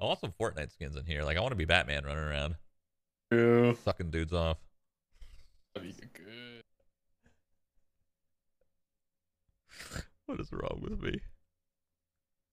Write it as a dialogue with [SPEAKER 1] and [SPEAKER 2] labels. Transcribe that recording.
[SPEAKER 1] I want some Fortnite skins in here. Like I want to be Batman running around,
[SPEAKER 2] yeah.
[SPEAKER 1] sucking dudes off.
[SPEAKER 2] That'd be good.
[SPEAKER 1] What is wrong with me?